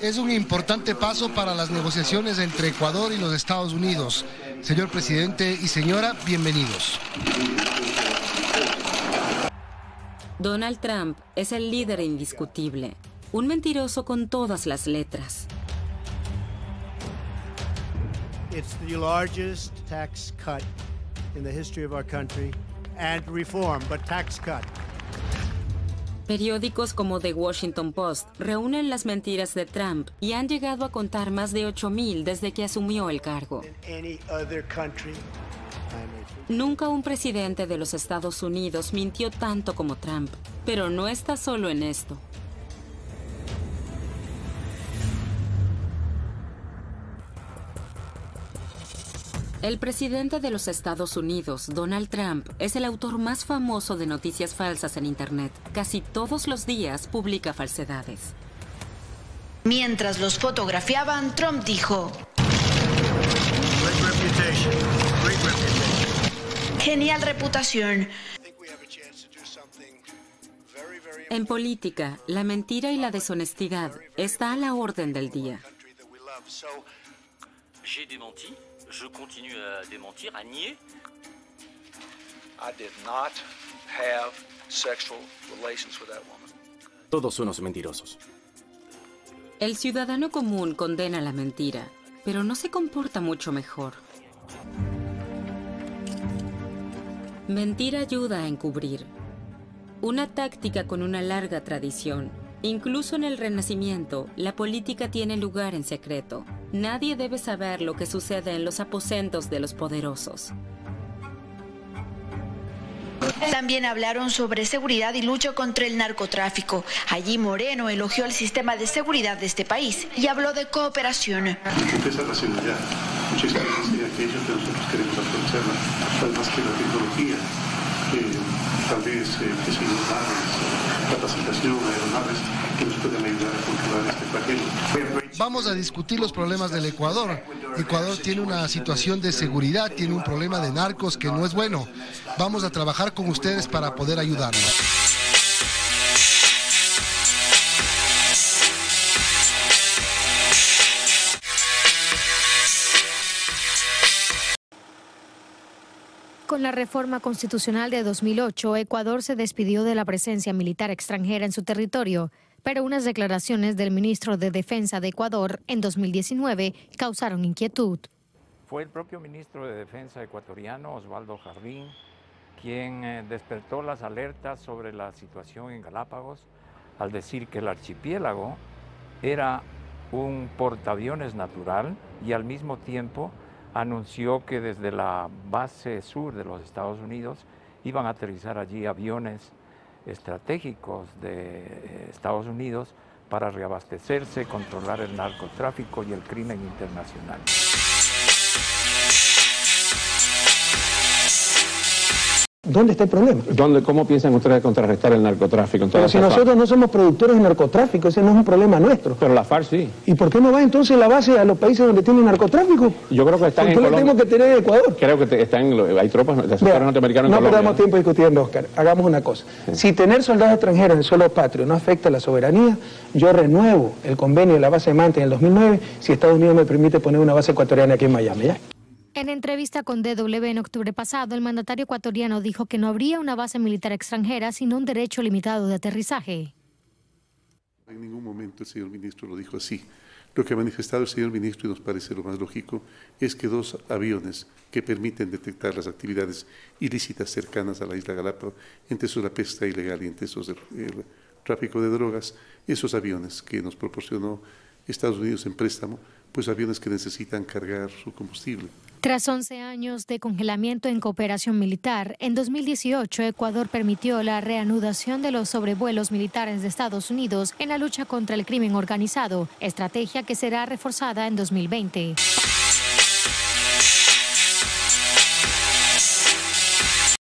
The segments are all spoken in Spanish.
Es un importante paso para las negociaciones entre Ecuador y los Estados Unidos. Señor presidente y señora, bienvenidos. Donald Trump es el líder indiscutible, un mentiroso con todas las letras. It's the largest tax cut in the history of our country and reform, but tax cut. Periódicos como The Washington Post reúnen las mentiras de Trump y han llegado a contar más de 8.000 desde que asumió el cargo. Nunca un presidente de los Estados Unidos mintió tanto como Trump, pero no está solo en esto. El presidente de los Estados Unidos, Donald Trump, es el autor más famoso de noticias falsas en Internet. Casi todos los días publica falsedades. Mientras los fotografiaban, Trump dijo, great reputation, great reputation. genial reputación. En política, la mentira y la deshonestidad está a la orden del día. J'ai démenti, je continue à démentir, à nier. I did not have sexual relations with that woman. Todos unos mentirosos. El ciudadano común condena la mentira, pero no se comporta mucho mejor. Mentir ayuda a encubrir. Una táctica con una larga tradición. Incluso en el Renacimiento, la política tiene lugar en secreto. Nadie debe saber lo que sucede en los aposentos de los poderosos. También hablaron sobre seguridad y lucha contra el narcotráfico. Allí Moreno elogió el sistema de seguridad de este país y habló de cooperación. Esa es la seguridad. Mucha experiencia de aquello que nosotros queremos aprovecharla. Además que la tecnología, eh, tal vez, eh, capacitación, aeronaves, que nos pueden ayudar a controlar este flagelo. Vamos a discutir los problemas del Ecuador. Ecuador tiene una situación de seguridad, tiene un problema de narcos que no es bueno. Vamos a trabajar con ustedes para poder ayudarnos. Con la reforma constitucional de 2008, Ecuador se despidió de la presencia militar extranjera en su territorio, pero unas declaraciones del ministro de Defensa de Ecuador en 2019 causaron inquietud. Fue el propio ministro de Defensa ecuatoriano, Osvaldo Jardín, quien eh, despertó las alertas sobre la situación en Galápagos al decir que el archipiélago era un portaaviones natural y al mismo tiempo anunció que desde la base sur de los Estados Unidos iban a aterrizar allí aviones estratégicos de eh, Estados Unidos para reabastecerse, controlar el narcotráfico y el crimen internacional. ¿Dónde está el problema? ¿Dónde, ¿Cómo piensan ustedes contrarrestar el narcotráfico? En toda Pero si nosotros no somos productores de narcotráfico, ese no es un problema nuestro. Pero la FARC sí. ¿Y por qué no va entonces la base a los países donde tienen narcotráfico? Yo creo que están ¿Por en Colombia. tenemos que tener en Ecuador? Creo que te- están, hay tropas de soldados norteamericanos en no Colombia. perdamos tiempo discutiendo, Oscar. Hagamos una cosa. Si tener soldados extranjeros en el suelo patrio no afecta la soberanía, yo renuevo el convenio de la base de Manta en el 2009 si Estados Unidos me permite poner una base ecuatoriana aquí en Miami. ¿ya? En entrevista con DW en octubre pasado, el mandatario ecuatoriano dijo que no habría una base militar extranjera, sino un derecho limitado de aterrizaje. En ningún momento el señor ministro lo dijo así. Lo que ha manifestado el señor ministro, y nos parece lo más lógico, es que dos aviones que permiten detectar las actividades ilícitas cercanas a la isla Galápagos, entre eso la pesca ilegal y entre esos el, el tráfico de drogas, esos aviones que nos proporcionó Estados Unidos en préstamo, pues aviones que necesitan cargar su combustible. Tras 11 años de congelamiento en cooperación militar, en 2018 Ecuador permitió la reanudación de los sobrevuelos militares de Estados Unidos en la lucha contra el crimen organizado, estrategia que será reforzada en 2020.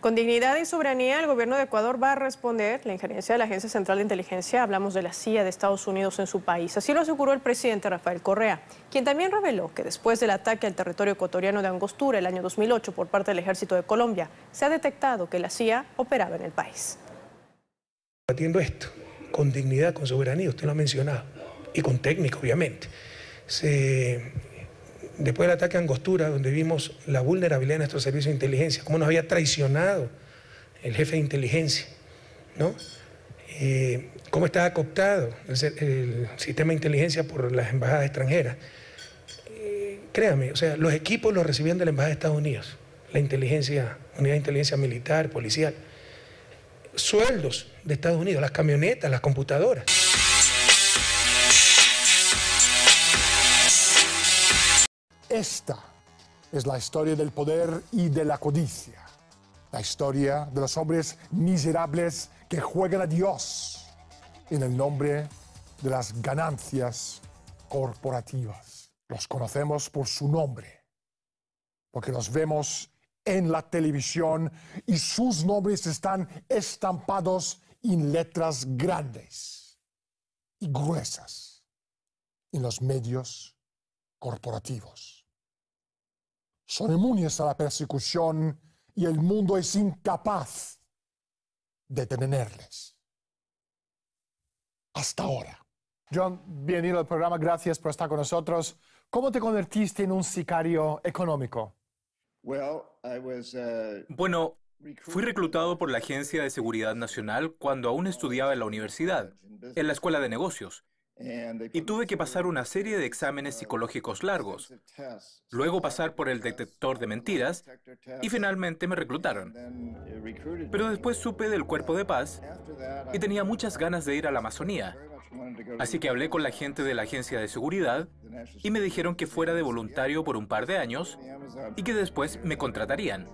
Con dignidad y soberanía, el gobierno de Ecuador va a responder la injerencia de la Agencia Central de Inteligencia, hablamos de la CIA de Estados Unidos en su país. Así lo aseguró el presidente Rafael Correa, quien también reveló que después del ataque al territorio ecuatoriano de Angostura el año 2008 por parte del Ejército de Colombia, se ha detectado que la CIA operaba en el país. Atiendo esto. con dignidad, con soberanía, usted lo ha mencionado, y con técnica, obviamente. Después del ataque a Angostura, donde vimos la vulnerabilidad de nuestro servicio de inteligencia, cómo nos había traicionado el jefe de inteligencia, ¿no? Eh, cómo estaba cooptado el, sistema de inteligencia por las embajadas extranjeras. Eh, créame, o sea, los equipos los recibían de la Embajada de Estados Unidos, la inteligencia, unidad de inteligencia militar, policial. Sueldos de Estados Unidos, las camionetas, las computadoras. Esta es la historia del poder y de la codicia. La historia de los hombres miserables que juegan a Dios en el nombre de las ganancias corporativas. Los conocemos por su nombre, porque los vemos en la televisión y sus nombres están estampados en letras grandes y gruesas en los medios corporativos. Son inmunes a la persecución y el mundo es incapaz de detenerles. Hasta ahora. John, bienvenido al programa, gracias por estar con nosotros. ¿Cómo te convertiste en un sicario económico? Uh, bueno, fui reclutado por la Agencia de Seguridad Nacional cuando aún estudiaba en la universidad, en la Escuela de Negocios y tuve que pasar una serie de exámenes psicológicos largos, luego pasar por el detector de mentiras y finalmente me reclutaron. Pero después supe del cuerpo de paz y tenía muchas ganas de ir a la Amazonía. Así que hablé con la gente de la agencia de seguridad y me dijeron que fuera de voluntario por un par de años y que después me contratarían.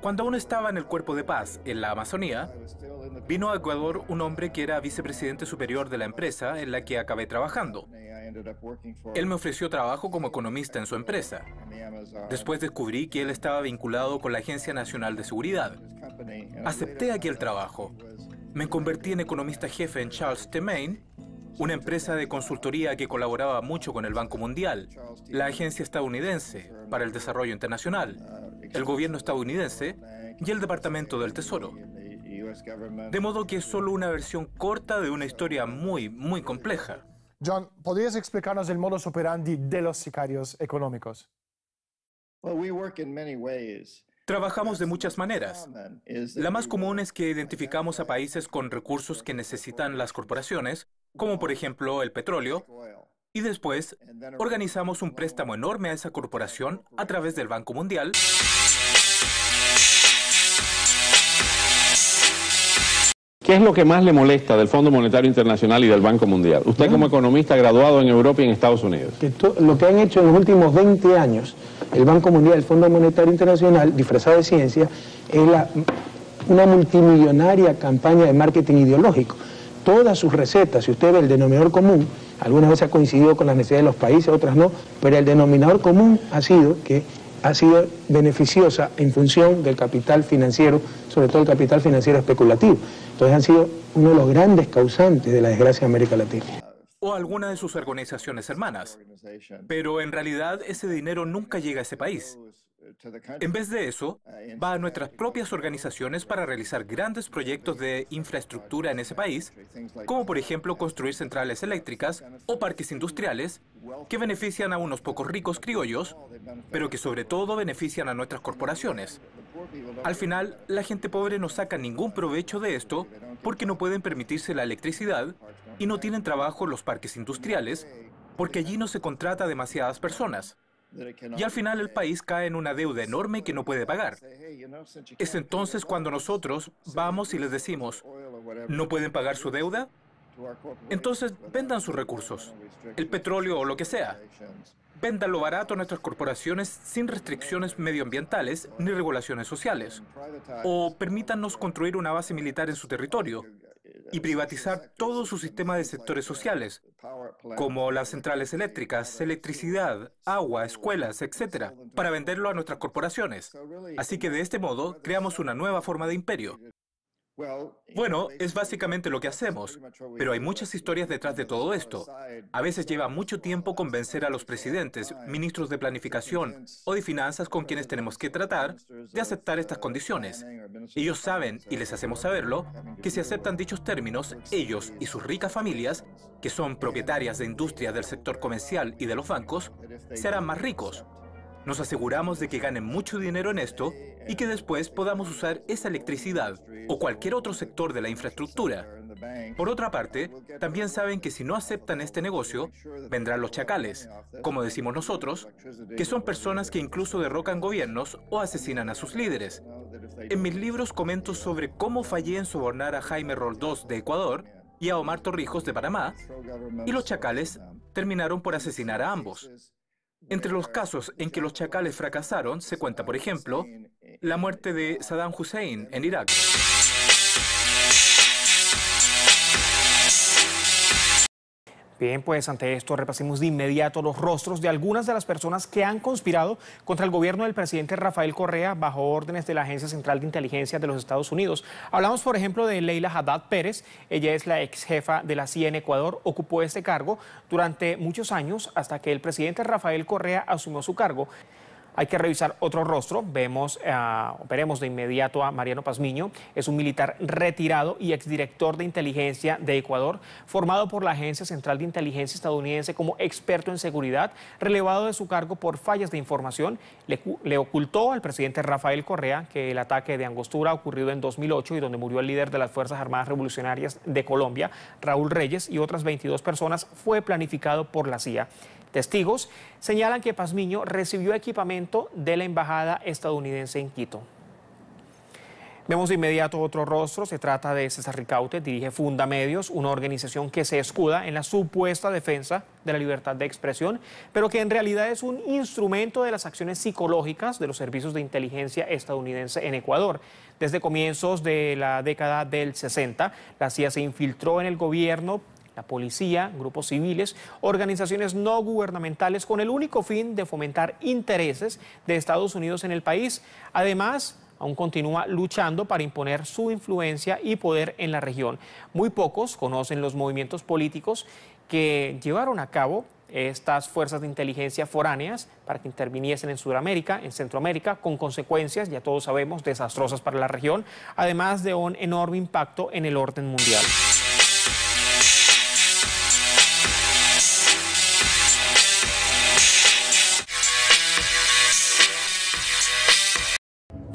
Cuando aún estaba en el cuerpo de paz en la Amazonía, vino a Ecuador un hombre que era vicepresidente superior de la empresa en la que acabé trabajando. Él me ofreció trabajo como economista en su empresa. Después descubrí que él estaba vinculado con la Agencia Nacional de Seguridad. Acepté aquel trabajo. Me convertí en economista jefe en Charles T. Main, una empresa de consultoría que colaboraba mucho con el Banco Mundial, la Agencia Estadounidense para el Desarrollo Internacional, el gobierno estadounidense y el Departamento del Tesoro. De modo que es solo una versión corta de una historia muy, muy compleja. John, ¿podrías explicarnos el modus operandi de los sicarios económicos? Trabajamos de muchas maneras. La más común es que identificamos a países con recursos que necesitan las corporaciones, como por ejemplo el petróleo, y después organizamos un préstamo enorme a esa corporación a través del Banco Mundial. ¿Qué es lo que más le molesta del Fondo Monetario Internacional y del Banco Mundial? Usted como economista graduado en Europa y en Estados Unidos. lo que han hecho en los últimos 20 años el Banco Mundial y el Fondo Monetario Internacional, disfrazado de ciencia, es una multimillonaria campaña de marketing ideológico. Todas sus recetas, si usted ve el denominador común, algunas veces ha coincidido con las necesidades de los países, otras no, pero el denominador común ha sido que ha sido beneficiosa en función del capital financiero, sobre todo el capital financiero especulativo. Entonces han sido uno de los grandes causantes de la desgracia en América Latina. O alguna de sus organizaciones hermanas. Pero en realidad ese dinero nunca llega a ese país. En vez de eso, va a nuestras propias organizaciones para realizar grandes proyectos de infraestructura en ese país, como por ejemplo construir centrales eléctricas o parques industriales que benefician a unos pocos ricos criollos, pero que sobre todo benefician a nuestras corporaciones. Al final, la gente pobre no saca ningún provecho de esto porque no pueden permitirse la electricidad y no tienen trabajo en los parques industriales porque allí no se contrata demasiadas personas. Y al final el país cae en una deuda enorme que no puede pagar. Es entonces cuando nosotros vamos y les decimos, ¿no pueden pagar su deuda? Entonces vendan sus recursos, el petróleo o lo que sea. Véndanlo barato a nuestras corporaciones sin restricciones medioambientales ni regulaciones sociales. O permítanos construir una base militar en su territorio y privatizar todo su sistema de sectores sociales, como las centrales eléctricas, electricidad, agua, escuelas, etc., para venderlo a nuestras corporaciones. Así que de este modo creamos una nueva forma de imperio. Bueno, es básicamente lo que hacemos, pero hay muchas historias detrás de todo esto. A veces lleva mucho tiempo convencer a los presidentes, ministros de planificación o de finanzas con quienes tenemos que tratar de aceptar estas condiciones. Ellos saben, y les hacemos saberlo, que si aceptan dichos términos, ellos y sus ricas familias, que son propietarias de industrias del sector comercial y de los bancos, serán más ricos. Nos aseguramos de que ganen mucho dinero en esto y que después podamos usar esa electricidad o cualquier otro sector de la infraestructura. Por otra parte, también saben que si no aceptan este negocio, vendrán los chacales, como decimos nosotros, que son personas que incluso derrocan gobiernos o asesinan a sus líderes. En mis libros comento sobre cómo fallé en sobornar a Jaime Roldós de Ecuador y a Omar Torrijos de Panamá, y los chacales terminaron por asesinar a ambos. Entre los casos en que los chacales fracasaron se cuenta, por ejemplo, la muerte de Saddam Hussein en Irak. Bien, pues ante esto repasemos de inmediato los rostros de algunas de las personas que han conspirado contra el gobierno del presidente Rafael Correa bajo órdenes de la Agencia Central de Inteligencia de los Estados Unidos. Hablamos, por ejemplo, de Leila Haddad Pérez. Ella es la ex jefa de la CIA en Ecuador. Ocupó este cargo durante muchos años hasta que el presidente Rafael Correa asumió su cargo. Hay que revisar otro rostro. Vemos, uh, veremos de inmediato a Mariano Pazmiño. Es un militar retirado y exdirector de inteligencia de Ecuador, formado por la Agencia Central de Inteligencia estadounidense como experto en seguridad, relevado de su cargo por fallas de información. Le, le ocultó al presidente Rafael Correa que el ataque de Angostura ocurrido en 2008 y donde murió el líder de las Fuerzas Armadas Revolucionarias de Colombia, Raúl Reyes, y otras 22 personas fue planificado por la CIA. Testigos señalan que Pazmiño recibió equipamiento de la embajada estadounidense en Quito. Vemos de inmediato otro rostro, se trata de César Ricaute, dirige Fundamedios, una organización que se escuda en la supuesta defensa de la libertad de expresión, pero que en realidad es un instrumento de las acciones psicológicas de los servicios de inteligencia estadounidense en Ecuador. Desde comienzos de la década del 60, la CIA se infiltró en el gobierno la policía, grupos civiles, organizaciones no gubernamentales con el único fin de fomentar intereses de Estados Unidos en el país. Además, aún continúa luchando para imponer su influencia y poder en la región. Muy pocos conocen los movimientos políticos que llevaron a cabo estas fuerzas de inteligencia foráneas para que interviniesen en Sudamérica, en Centroamérica, con consecuencias, ya todos sabemos, desastrosas para la región, además de un enorme impacto en el orden mundial.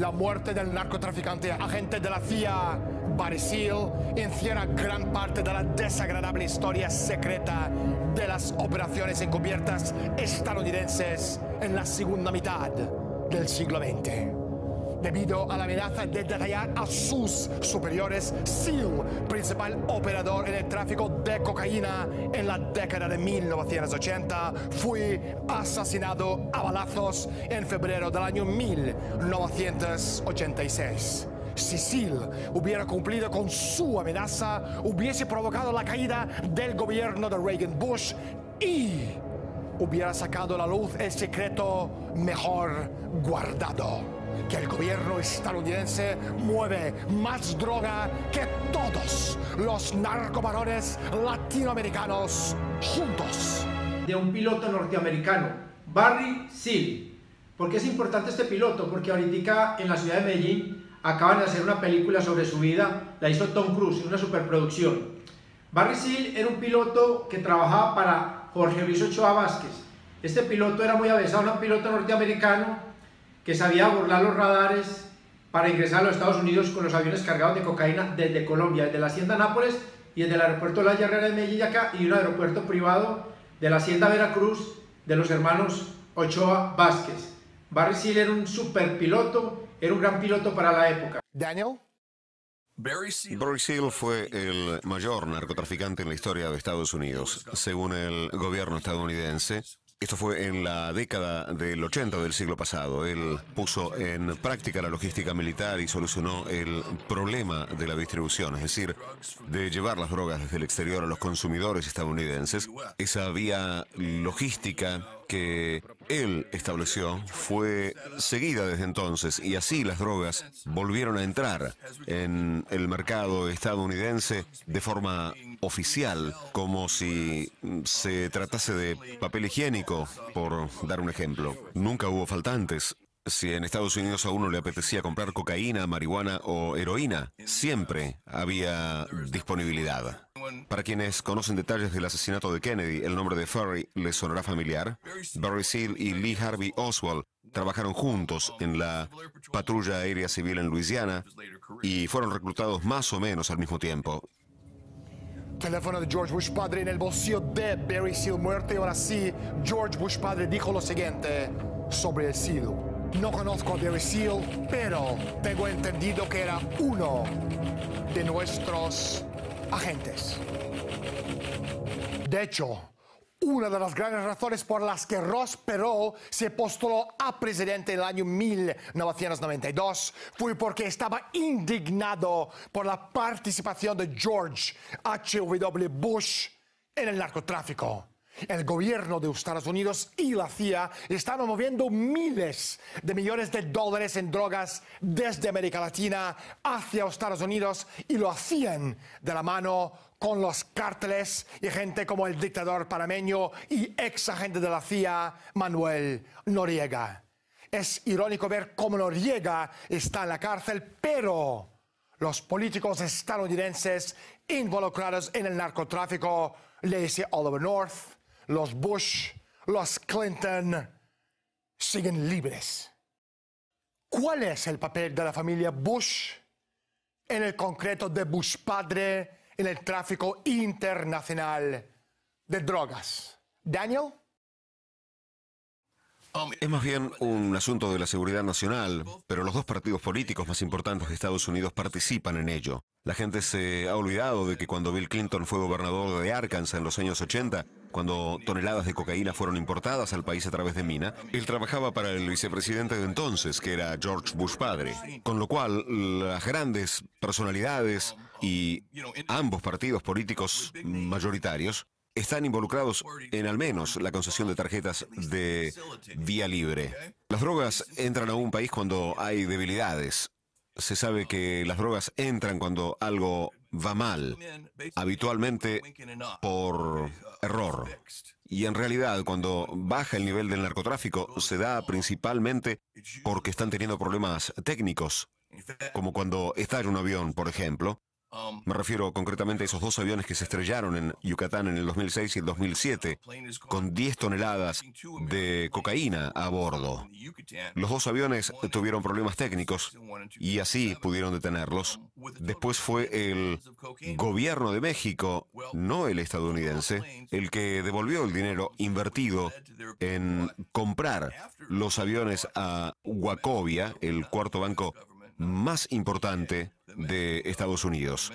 La muerte del narcotraficante agente de la CIA, Barry Seal, encierra gran parte de la desagradable historia secreta de las operaciones encubiertas estadounidenses en la segunda mitad del siglo XX debido a la amenaza de detallar a sus superiores, SEAL, principal operador en el tráfico de cocaína en la década de 1980, fue asesinado a balazos en febrero del año 1986. Si SEAL hubiera cumplido con su amenaza, hubiese provocado la caída del gobierno de Reagan Bush y hubiera sacado a la luz el secreto mejor guardado que el gobierno estadounidense mueve más droga que todos los narcobarones latinoamericanos juntos. De un piloto norteamericano, Barry Seal. ¿Por qué es importante este piloto? Porque ahorita en la ciudad de Medellín acaban de hacer una película sobre su vida, la hizo Tom Cruise, en una superproducción. Barry Seal era un piloto que trabajaba para Jorge Luis Ochoa Vázquez. Este piloto era muy avesado, un piloto norteamericano que sabía burlar los radares para ingresar a los Estados Unidos con los aviones cargados de cocaína desde Colombia, desde la Hacienda Nápoles y desde el aeropuerto La Herrera de Medellín acá y un aeropuerto privado de la Hacienda Veracruz de los hermanos Ochoa Vázquez. Barry Seal era un super piloto, era un gran piloto para la época. Daniel. Barry Seal fue el mayor narcotraficante en la historia de Estados Unidos. Según el gobierno estadounidense, esto fue en la década del 80 del siglo pasado. Él puso en práctica la logística militar y solucionó el problema de la distribución, es decir, de llevar las drogas desde el exterior a los consumidores estadounidenses. Esa vía logística que él estableció fue seguida desde entonces y así las drogas volvieron a entrar en el mercado estadounidense de forma oficial, como si se tratase de papel higiénico, por dar un ejemplo. Nunca hubo faltantes. Si en Estados Unidos a uno le apetecía comprar cocaína, marihuana o heroína, siempre había disponibilidad. Para quienes conocen detalles del asesinato de Kennedy, el nombre de Furry les sonará familiar. Barry Seal y Lee Harvey Oswald trabajaron juntos en la patrulla aérea civil en Luisiana y fueron reclutados más o menos al mismo tiempo. Teléfono de George Bush padre en el bolsillo de Barry Seal muerto y ahora sí, George Bush padre dijo lo siguiente sobre el Seal. No conozco Barry Seal, pero tengo entendido que era uno de nuestros agentes. De hecho, una de las grandes razones por las que Ross Perot se postuló a presidente en el año 1992 fue porque estaba indignado por la participación de George H.W. Bush en el narcotráfico. El gobierno de Estados Unidos y la CIA están moviendo miles de millones de dólares en drogas desde América Latina hacia Estados Unidos y lo hacían de la mano con los cárteles y gente como el dictador panameño y ex agente de la CIA, Manuel Noriega. Es irónico ver cómo Noriega está en la cárcel, pero los políticos estadounidenses involucrados en el narcotráfico, le dice Oliver North, los Bush, los Clinton, siguen libres. ¿Cuál es el papel de la familia Bush en el concreto de Bush padre en el tráfico internacional de drogas? Daniel? Es más bien un asunto de la seguridad nacional, pero los dos partidos políticos más importantes de Estados Unidos participan en ello. La gente se ha olvidado de que cuando Bill Clinton fue gobernador de Arkansas en los años 80, cuando toneladas de cocaína fueron importadas al país a través de mina, él trabajaba para el vicepresidente de entonces, que era George Bush padre. Con lo cual, las grandes personalidades y ambos partidos políticos mayoritarios están involucrados en al menos la concesión de tarjetas de vía libre. Las drogas entran a un país cuando hay debilidades. Se sabe que las drogas entran cuando algo va mal, habitualmente por error. Y en realidad, cuando baja el nivel del narcotráfico, se da principalmente porque están teniendo problemas técnicos, como cuando estalla un avión, por ejemplo, me refiero concretamente a esos dos aviones que se estrellaron en Yucatán en el 2006 y el 2007, con 10 toneladas de cocaína a bordo. Los dos aviones tuvieron problemas técnicos y así pudieron detenerlos. Después fue el gobierno de México, no el estadounidense, el que devolvió el dinero invertido en comprar los aviones a Wacovia, el cuarto banco más importante de Estados Unidos.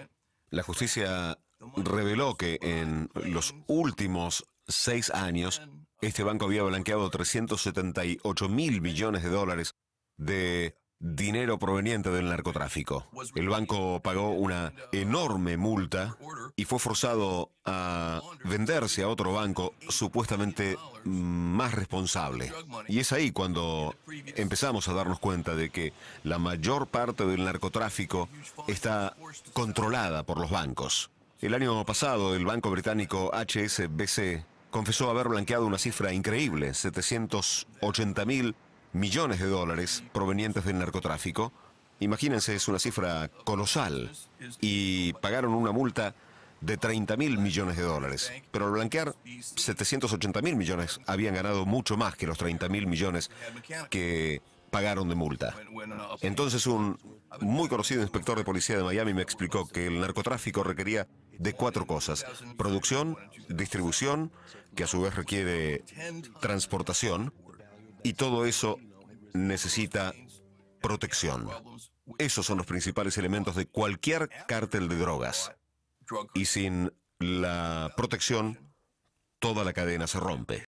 La justicia reveló que en los últimos seis años, este banco había blanqueado 378 mil millones de dólares de dinero proveniente del narcotráfico. El banco pagó una enorme multa y fue forzado a venderse a otro banco supuestamente más responsable. Y es ahí cuando empezamos a darnos cuenta de que la mayor parte del narcotráfico está controlada por los bancos. El año pasado, el banco británico HSBC confesó haber blanqueado una cifra increíble, 780 mil millones de dólares provenientes del narcotráfico. Imagínense, es una cifra colosal. Y pagaron una multa de 30 mil millones de dólares. Pero al blanquear 780 mil millones, habían ganado mucho más que los 30 mil millones que pagaron de multa. Entonces un muy conocido inspector de policía de Miami me explicó que el narcotráfico requería de cuatro cosas. Producción, distribución, que a su vez requiere transportación, y todo eso necesita protección. Esos son los principales elementos de cualquier cártel de drogas. Y sin la protección, toda la cadena se rompe.